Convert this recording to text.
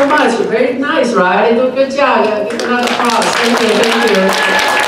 So much. Very nice, right? Good job. Give another applause. Thank you. Thank you.